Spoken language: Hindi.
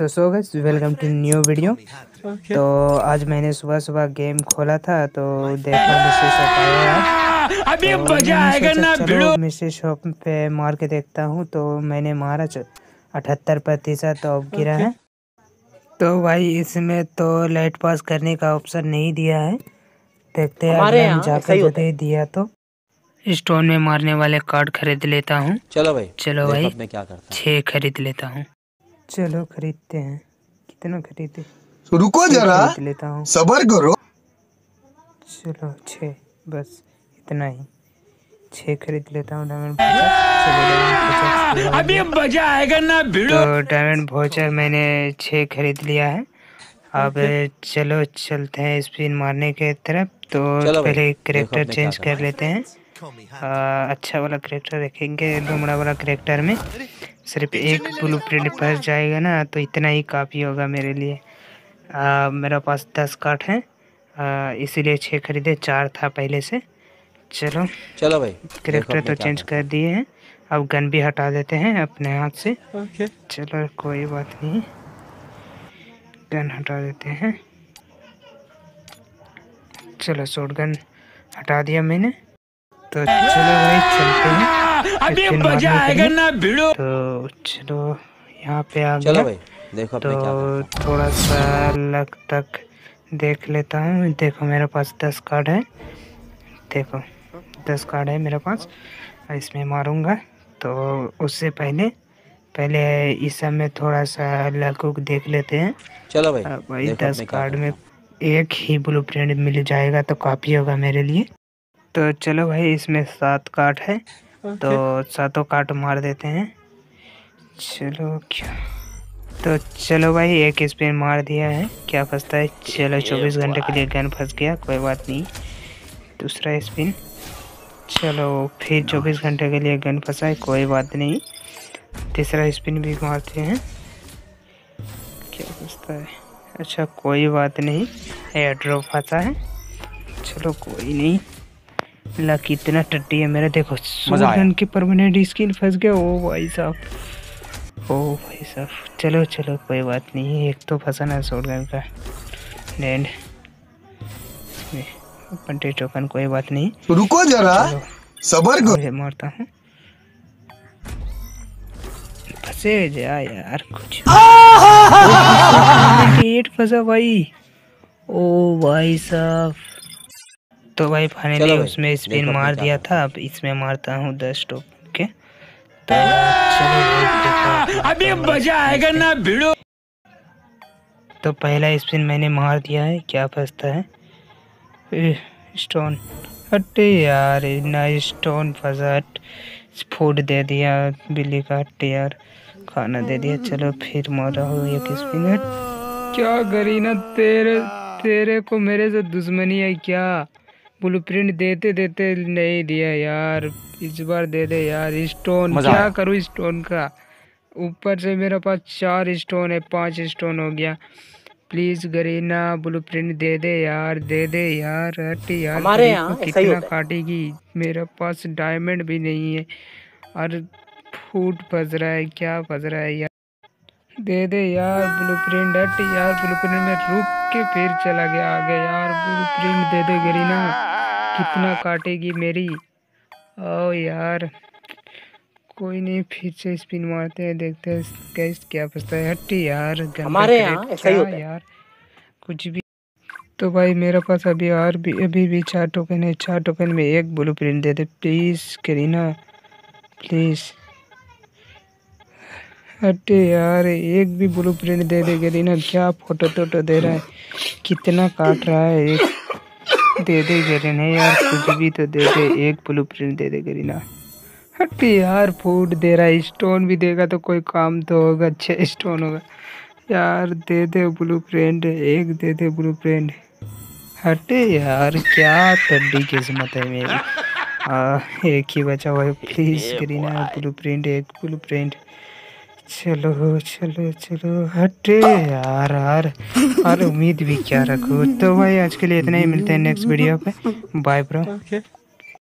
तो so guys welcome to new video. तो आज मैंने सुबह सुबह गेम खोला था तो देखा मैसेज शॉप आया अभी तो मज़ा आएगा ना वीडियो मैसेज शॉप पे मार के देखता हूँ तो मैंने मारा अठहत्तर प्रतिशत तो अब गिरा है। तो भाई इसमें तो लाइट पास करने का ऑप्शन नहीं दिया है। देखते हैं जाकर दिया तो। स्टोन में मारने वाले कार्ड खरीद लेता हूँ। चलो भाई चलो भाई क्या करता छह खरीद लेता हूँ। चलो खरीदते हैं। कितना खरीदे? तो रुको जरा। लेता हूँ। सबर करो। चलो छः। बस इतना ही। छः खरीद लेता हूँ डायमंड अभी मज़ा आएगा ना तो डायमंड भोचर मैंने छः खरीद लिया है। अब चलो चलते हैं स्पिन मारने के तरफ़। तो पहले करेक्टर चेंज कर लेते हैं। आ, अच्छा वाला करेक्टर रखेंगे डुमड़ा वाला करेक्टर में। सिर्फ़ एक ब्लू प्रिंट फंस जाएगा ना तो इतना ही काफ़ी होगा मेरे लिए। आ, मेरा पास दस कार्ड है। इसीलिए छः खरीदे चार था पहले से। चलो चलो भाई करेक्टर तो चेंज कर दिए हैं। अब गन भी हटा देते हैं अपने हाथ से। ओके। चलो कोई बात नहीं। गन हटा देते हैं। चलो शॉर्ट गन हटा दिया मैंने। तो चलो भाई चलते हैं। अभी मज़ा आएगा ना भिड़ो। तो चलो यहाँ पे आ भाई देखो तो थोड़ा सा लग तक देख लेता हूँ। देखो मेरे पास दस कार्ड है। देखो दस कार्ड है मेरे पास। इसमें मारूँगा। तो उससे पहले पहले इस में थोड़ा सा लक देख लेते हैं। चलो भाई भाई दस कार्ड में एक ही ब्लू प्रिंट मिल जाएगा तो काफ़ी होगा मेरे लिए। तो चलो भाई इसमें सात कार्ड है। तो सातों काट मार देते हैं। चलो क्या? तो चलो भाई एक स्पिन मार दिया है। क्या फंसता है? चलो चौबीस घंटे के लिए गन फंस गया कोई बात नहीं। दूसरा स्पिन। चलो फिर चौबीस घंटे के लिए गन फंसा है कोई बात नहीं। तीसरा स्पिन भी मारते हैं। क्या फंसता है? अच्छा कोई बात नहीं। एयर ड्रॉप फंसा है। चलो कोई नहीं। ला कितना टट्टी है मेरा देखो सोलन की परमानेंट स्किन फंस गया। ओ भाई साहब ओ भाई साहब चलो चलो कोई बात नहीं एक तो फंसा ना सोलन का। लैंड पंटे टोकन कोई बात नहीं। रुको जरा सबर करो। मारता हूँ। फंसे जा यार कुछ। गेट फंसा भाई। ओ भाई साहब। तो भाई फाइनली उसमें स्पिन मार दिया था अब इसमें मारता हूँ दस टॉप के तो अभी मज़ा आएगा ना भिड़ो। तो पहला स्पिन मैंने मार दिया है क्या फंसता है? स्टोन हटे यार ना स्टोन फंसा फ़ूड दे दिया बिल्ली का हट्टे यार खाना दे दिया चलो फिर मारा हो एक स्पिन क्या करी ना तेरे तेरे को मेरे से दुश्मनी है क्या? ब्लूप्रिंट देते देते नहीं दिया यार। इस बार दे दे यार स्टोन क्या करूँ स्टोन का? ऊपर से मेरे पास चार स्टोन है पाँच स्टोन हो गया। प्लीज़ गरीना ब्लूप्रिंट दे दे यार दे दे यार हट यार। हमारे यहाँ कितना काटेगी? मेरे पास डायमंड भी नहीं है। और फूट फंस रहा है क्या फंस रहा है यार? दे दे यार ब्लूप्रिंट हट यार ब्लूप्रिंट में रुक के फिर चला गया आगे यार ब्लूप्रिंट दे दे गरीना कितना काटेगी मेरी? ओ यार। कोई नहीं फिर से स्पिन मारते हैं देखते हैं कैस क्या फंसता है। हट्टी यार हमारे यहाँ ऐसा ही होता यार। कुछ भी। तो भाई मेरे पास अभी और भी अभी भी चार टोकन है चार टोकन में एक ब्लू प्रिंट दे दे प्लीज़ करीना। प्लीज़ हटे यार एक भी ब्लू प्रिंट दे दे करीना क्या फ़ोटो टोटो दे रहा है? कितना काट रहा है एक? दे दे गरीना यार कुछ भी तो दे दे एक ब्लू प्रिंट दे दे गरीना हट यार फ़ूड दे रहा है स्टोन भी देगा तो कोई काम तो होगा अच्छा स्टोन होगा। यार दे दे ब्लू प्रिंट एक दे दे ब्लू प्रिंट हटे यार क्या तड्डी किस्मत है मेरी। आ, एक ही बचा हुआ है प्लीज़ करीना ब्लू प्रिंट एक ब्लू प्रिंट चलो चलो चलो, हटे यार यार। और उम्मीद भी क्या रखो? तो भाई, आज के लिए इतना ही, मिलते हैं नेक्स्ट वीडियो पे। Bye bro